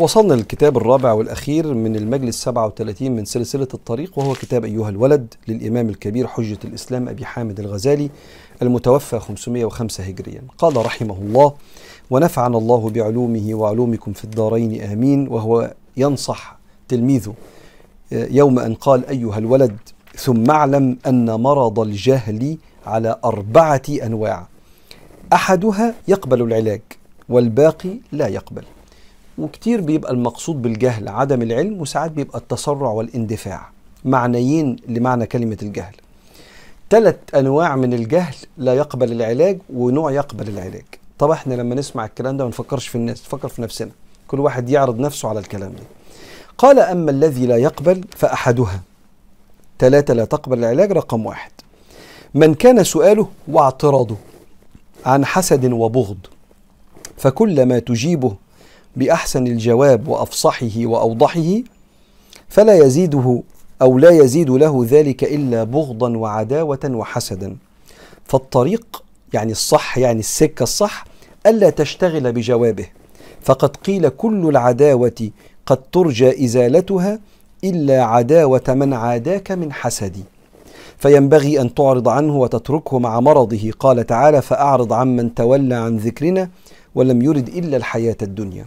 وصلنا للكتاب الرابع والأخير من المجلس 37 من سلسلة الطريق وهو كتاب أيها الولد للإمام الكبير حجة الإسلام أبي حامد الغزالي المتوفى 505 هجريا. قال رحمه الله ونفعنا الله بعلومه وعلومكم في الدارين آمين. وهو ينصح تلميذه يوم أن قال أيها الولد ثم اعلم أن مرض الجهل على أربعة أنواع. أحدها يقبل العلاج والباقي لا يقبل. وكتير بيبقى المقصود بالجهل عدم العلم وساعات بيبقى التسرع والاندفاع معنيين لمعنى كلمة الجهل. ثلاث أنواع من الجهل لا يقبل العلاج ونوع يقبل العلاج. طب إحنا لما نسمع الكلام ده ما نفكرش في الناس نفكر في نفسنا. كل واحد يعرض نفسه على الكلام ده. قال أما الذي لا يقبل فأحدها. ثلاثة لا تقبل العلاج رقم واحد. من كان سؤاله واعتراضه عن حسد وبغض فكلما تجيبه بأحسن الجواب وأفصحه وأوضحه فلا يزيده أو لا يزيد له ذلك إلا بغضا وعداوة وحسدا. فالطريق يعني الصح يعني السكة الصح ألا تشتغل بجوابه. فقد قيل كل العداوة قد ترجى إزالتها إلا عداوة من عاداك من حسدي فينبغي أن تعرض عنه وتتركه مع مرضه. قال تعالى فأعرض عمن تولى عن ذكرنا ولم يرد إلا الحياة الدنيا.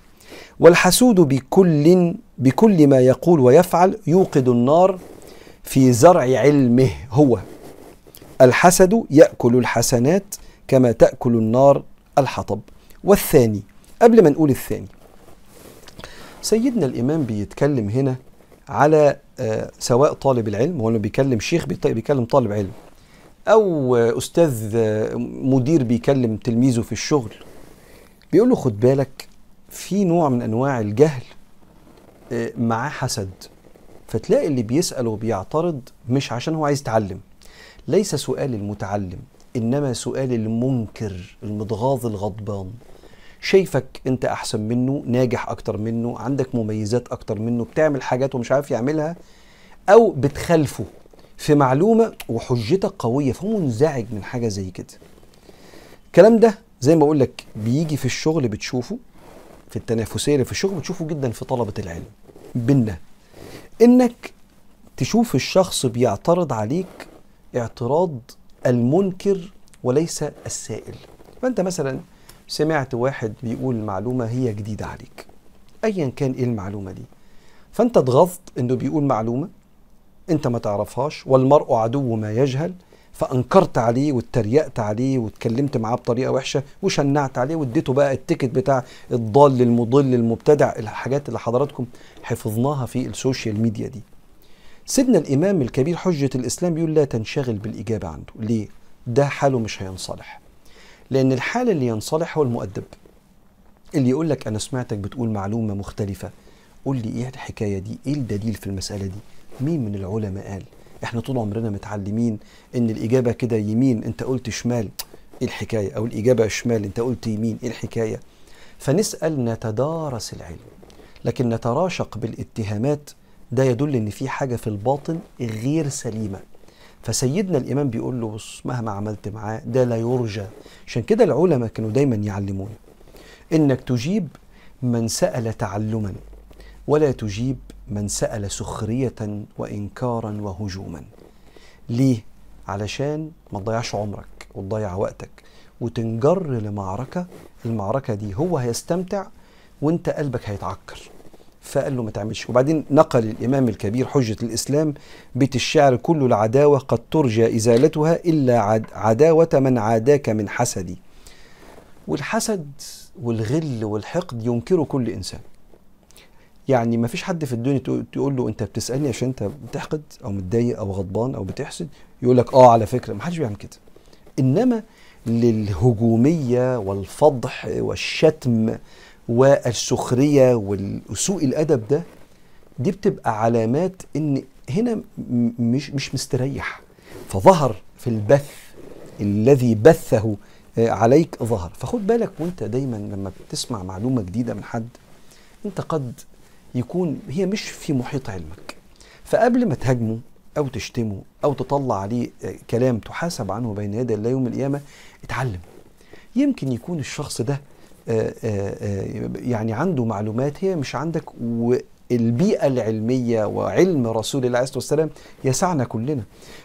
والحسود بكل بكل ما يقول ويفعل يوقد النار في زرع علمه هو. الحسد يأكل الحسنات كما تأكل النار الحطب. والثاني قبل ما نقول الثاني سيدنا الإمام بيتكلم هنا على سواء طالب العلم هو بيكلم شيخ بيكلم طالب علم أو أستاذ مدير بيكلم تلميذه في الشغل بيقول له خد بالك في نوع من أنواع الجهل معاه حسد. فتلاقي اللي بيسأل وبيعترض مش عشان هو عايز يتعلم. ليس سؤال المتعلم إنما سؤال المنكر المتغاظ الغضبان. شايفك أنت أحسن منه ناجح أكتر منه عندك مميزات أكتر منه بتعمل حاجات ومش عارف يعملها أو بتخالفه في معلومة وحجتك قوية فهو منزعج من حاجة زي كده. الكلام ده زي ما أقول لك بيجي في الشغل بتشوفه في التنافسية اللي في الشغل بتشوفه جدا في طلبة العلم. بينا إنك تشوف الشخص بيعترض عليك اعتراض المنكر وليس السائل. فأنت مثلا سمعت واحد بيقول معلومة هي جديدة عليك. ايا كان إيه المعلومة دي؟ فأنت اتغضت إنه بيقول معلومة أنت ما تعرفهاش والمرء عدو ما يجهل فأنكرت عليه واتريقت عليه واتكلمت معاه بطريقة وحشة وشنعت عليه واديته بقى التيكت بتاع الضال المضل المبتدع الحاجات اللي حضراتكم حفظناها في ال social media دي. سيدنا الإمام الكبير حجة الإسلام بيقول لا تنشغل بالإجابة عنده. ليه؟ ده حاله مش هينصلح. لأن الحال اللي ينصلح هو المؤدب. اللي يقول لك أنا سمعتك بتقول معلومة مختلفة. قول لي إيه الحكاية دي؟ إيه الدليل في المسألة دي؟ مين من العلماء قال؟ إحنا طول عمرنا متعلمين ان الاجابة كده يمين انت قلت شمال إيه الحكاية؟ أو الاجابة شمال انت قلت يمين إيه الحكاية؟ فنسأل نتدارس العلم لكن نتراشق بالاتهامات ده يدل ان في حاجة في الباطن غير سليمة. فسيدنا الإمام بيقول له بص مهما عملت معاه ده لا يرجى. عشان كده العلماء كانوا دايما يعلمونا إنك تجيب من سأل تعلما ولا تجيب من سأل سخرية وإنكارا وهجوما. ليه؟ علشان ما تضيعش عمرك وتضيع وقتك وتنجر لمعركة. المعركة دي هو هيستمتع وانت قلبك هيتعكر. فقال له ما تعملش. وبعدين نقل الإمام الكبير حجة الإسلام بيت الشعر كل العداوة قد ترجى إزالتها إلا عداوة من عاداك من حسدي. والحسد والغل والحقد ينكره كل إنسان. يعني ما فيش حد في الدنيا تقول له انت بتسألني عشان انت بتحقد أو متضايق أو غضبان أو بتحسد يقول لك آه على فكرة ما حدش بيعمل كده. إنما للهجومية والفضح والشتم والسخرية وسوء الأدب ده دي بتبقى علامات إن هنا مش مش مستريح. فظهر في البث الذي بثه عليك ظهر. فخد بالك وأنت دايما لما بتسمع معلومة جديدة من حد أنت قد يكون هي مش في محيط علمك. فقبل ما تهاجمه أو تشتمه أو تطلع عليه كلام تحاسب عنه بين يدي الله يوم القيامة اتعلم. يمكن يكون الشخص ده آه، آه، آه، يعني عنده معلومات هي مش عندك والبيئة العلمية وعلم رسول الله عليه الصلاة والسلام يسعنا كلنا.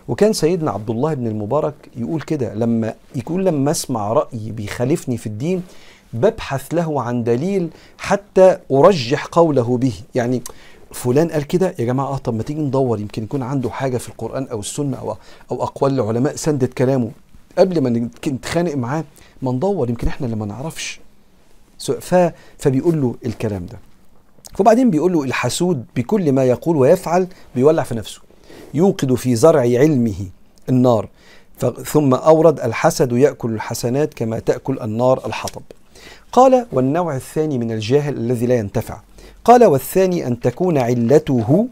وكان سيدنا عبد الله بن المبارك يقول كده لما يقول لما أسمع رأي بيخالفني في الدين ببحث له عن دليل حتى أرجح قوله به. يعني فلان قال كده يا جماعة آه طب ما تيجي ندور يمكن يكون عنده حاجة في القرآن أو السنة أو أو أقوال العلماء سندت كلامه. قبل ما نت- نتخانق معاه ما ندور يمكن إحنا اللي ما نعرفش. ف فبيقول له الكلام ده. وبعدين بيقول له الحسود بكل ما يقول ويفعل بيولع في نفسه. يوقد في زرع علمه النار. ثم أورد الحسد يأكل الحسنات كما تأكل النار الحطب. قال والنوع الثاني من الجاهل الذي لا ينتفع. قال والثاني أن تكون علته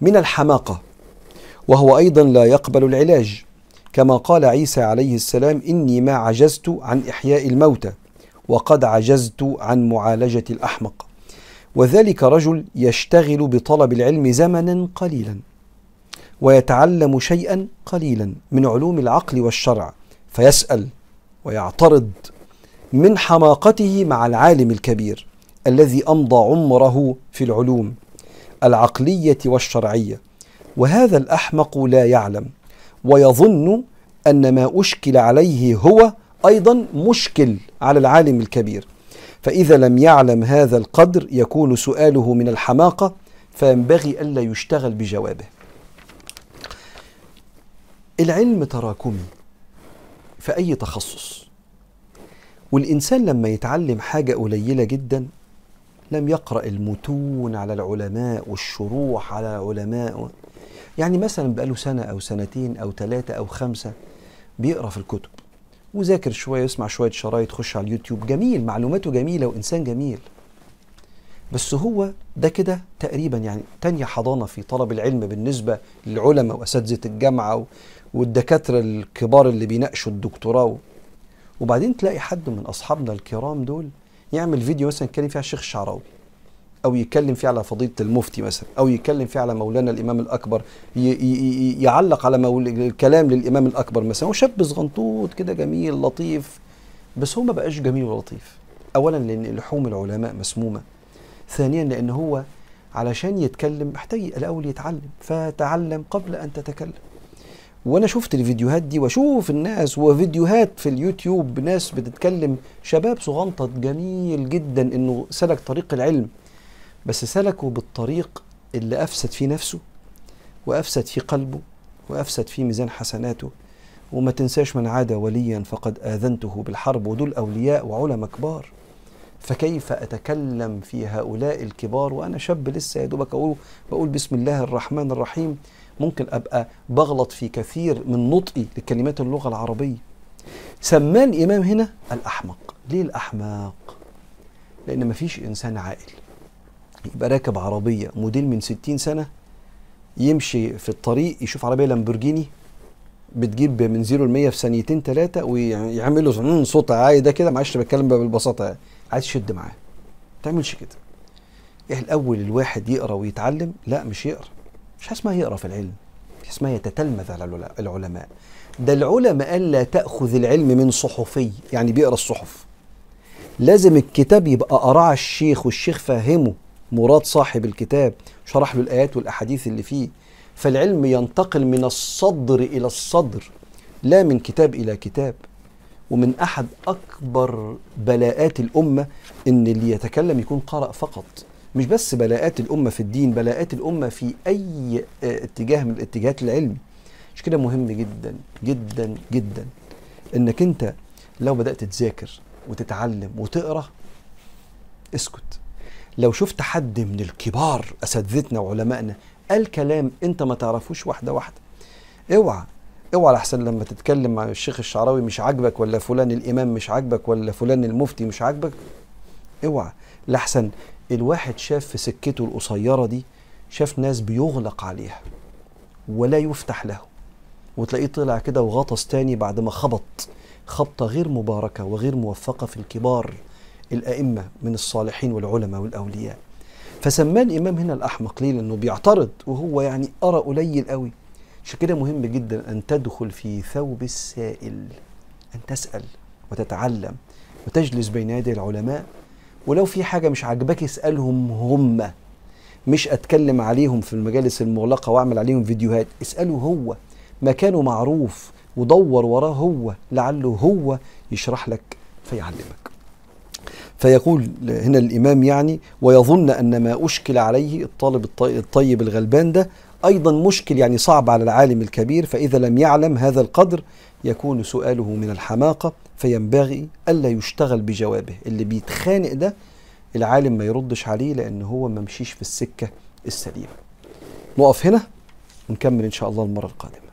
من الحماقة وهو أيضا لا يقبل العلاج. كما قال عيسى عليه السلام إني ما عجزت عن إحياء الموتى وقد عجزت عن معالجة الأحمق. وذلك رجل يشتغل بطلب العلم زمنا قليلا ويتعلم شيئا قليلا من علوم العقل والشرع فيسأل ويعترض من حماقته مع العالم الكبير الذي أمضى عمره في العلوم العقلية والشرعية. وهذا الأحمق لا يعلم ويظن أن ما أشكل عليه هو أيضا مشكل على العالم الكبير. فإذا لم يعلم هذا القدر يكون سؤاله من الحماقة فينبغي ألا يشتغل بجوابه. العلم تراكمي في اي تخصص؟ والإنسان لما يتعلم حاجة قليلة جدا لم يقرأ المتون على العلماء والشروح على العلماء يعني مثلا بقاله سنة أو سنتين أو ثلاثة أو خمسة بيقرأ في الكتب وذاكر شوية يسمع شوية شرايط خش على اليوتيوب. جميل معلوماته جميلة وإنسان جميل. بس هو ده كده تقريبا يعني تانية حضانة في طلب العلم بالنسبة للعلماء وأساتذة الجامعة والدكاترة الكبار اللي بيناقشوا الدكتوراه. وبعدين تلاقي حد من أصحابنا الكرام دول يعمل فيديو مثلا يتكلم فيه على الشيخ الشعراوي أو يتكلم فيه على فضيلة المفتي مثلا أو يتكلم فيه على مولانا الإمام الأكبر يعلق على مول... الكلام للإمام الأكبر مثلا وشاب صغنطوط كده جميل لطيف بس هو ما بقاش جميل ولطيف. اولا لأن لحوم العلماء مسمومة. ثانيا لأن هو علشان يتكلم محتاج الأول يتعلم فتعلم قبل أن تتكلم. وأنا شفت الفيديوهات دي واشوف الناس وفيديوهات في اليوتيوب ناس بتتكلم شباب صغنطط جميل جدا إنه سلك طريق العلم بس سلكه بالطريق اللي أفسد فيه نفسه وأفسد فيه قلبه وأفسد فيه ميزان حسناته. وما تنساش من عاد وليا فقد آذنته بالحرب ودول أولياء وعلماء كبار. فكيف أتكلم في هؤلاء الكبار وأنا شاب لسه يا دوبك أقول بقول بسم الله الرحمن الرحيم؟ ممكن أبقى بغلط في كثير من نطقي لكلمات اللغة العربية. سماه الامام هنا الأحمق. ليه الأحمق؟ لأن مفيش إنسان عاقل. يبقى راكب عربية موديل من 60 سنة يمشي في الطريق يشوف عربية لامبورجيني بتجيب من zero ل 100 في ثانيتين ثلاثة ويعمل له صوت عالي ده كده معلش بتكلم بالبساطه يعني. عايز تشد معاه. ما تعملش كده. إيه الأول الواحد يقرأ ويتعلم؟ لا مش يقرأ. مش اسمها يقرأ في العلم في اسمها يتتلمذ على العلماء. ده العلماء قال لا تأخذ العلم من صحفي يعني بيقرأ الصحف. لازم الكتاب يبقى قراه الشيخ والشيخ فهمه مراد صاحب الكتاب شرح له الآيات والأحاديث اللي فيه. فالعلم ينتقل من الصدر إلى الصدر لا من كتاب إلى كتاب. ومن أحد أكبر بلاءات الأمة إن اللي يتكلم يكون قرأ فقط. مش بس بلاءات الأمة في الدين بلاءات الأمة في أي آه، اتجاه من الاتجاهات العلمي. مش كده؟ مهم جدا جدا جدا إنك أنت لو بدأت تذاكر وتتعلم وتقرأ اسكت. لو شفت حد من الكبار أساتذتنا وعلمائنا قال كلام أنت ما تعرفوش واحدة واحدة اوعى اوعى لحسن لما تتكلم مع الشيخ الشعراوي مش عاجبك ولا فلان الإمام مش عاجبك ولا فلان المفتي مش عاجبك اوعى. لحسن الواحد شاف في سكته القصيرة دي شاف ناس بيغلق عليها ولا يفتح له. وتلاقيه طلع كده وغطس تاني بعد ما خبط خبطة غير مباركة وغير موفقة في الكبار الأئمة من الصالحين والعلماء والأولياء. فسماه الإمام هنا الأحمق ليه؟ لأنه بيعترض وهو يعني قرا قليل قوي. عشان كده مهم جدا أن تدخل في ثوب السائل أن تسأل وتتعلم وتجلس بين يدي العلماء ولو في حاجة مش عاجباك اسألهم هم. مش أتكلم عليهم في المجالس المغلقة وأعمل عليهم فيديوهات. اسأله هو. مكانه معروف. ودور وراه هو. لعله هو يشرح لك فيعلمك. فيقول هنا الإمام يعني ويظن أن ما أشكل عليه الطالب الطيب الغلبان ده أيضا مشكل يعني صعب على العالم الكبير فإذا لم يعلم هذا القدر يكون سؤاله من الحماقة فينبغي ألا يشتغل بجوابه. اللي بيتخانق ده العالم ما يردش عليه لأن هو ما مشيش في السكة السليمة. نقف هنا ونكمل إن شاء الله المرة القادمة.